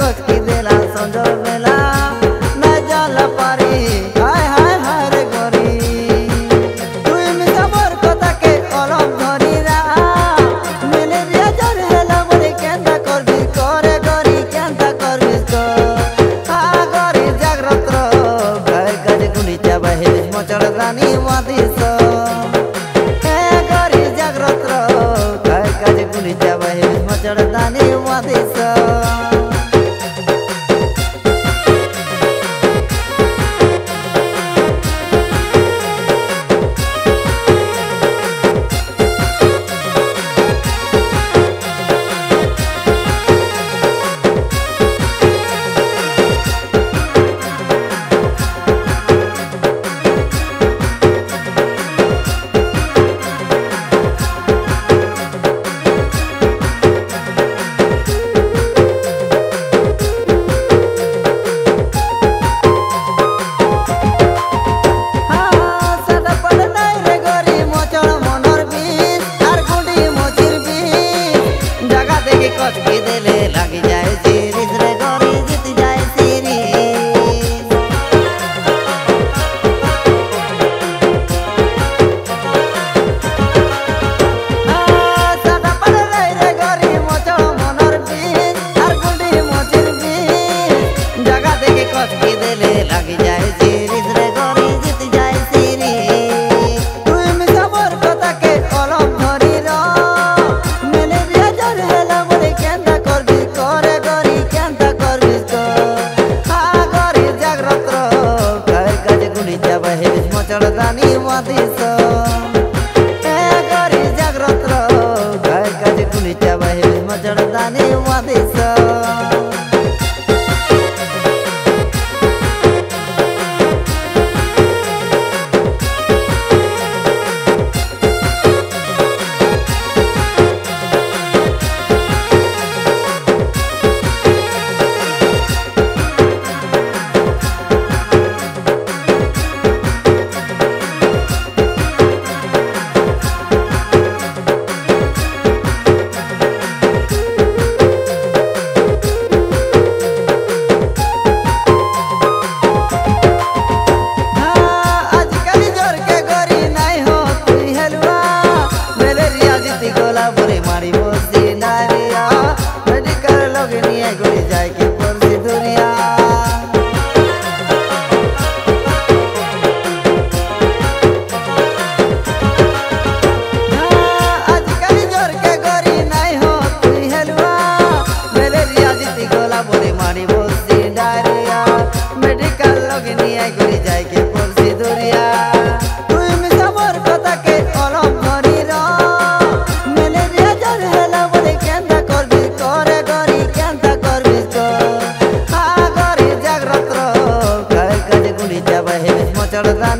কটকি দিলা সঞ্জয় বেলা না জল পারি হায় হায় হায় রে করি তুই মিশাবর কথাকে অলম ধরি রা। মেলেরিয়া জ্বর হেলা বলে, কেন্দা করবি করে করি কেন্দা করবি তো আগরি জাগ্রত ঘর কাজে গুলি চাবা হেলিস মচড় রানী মাদিস। জাগ্রত ঘর কাজে গুলি চাবা হেলিস মচড় রানী মাদিস। দিছ tardar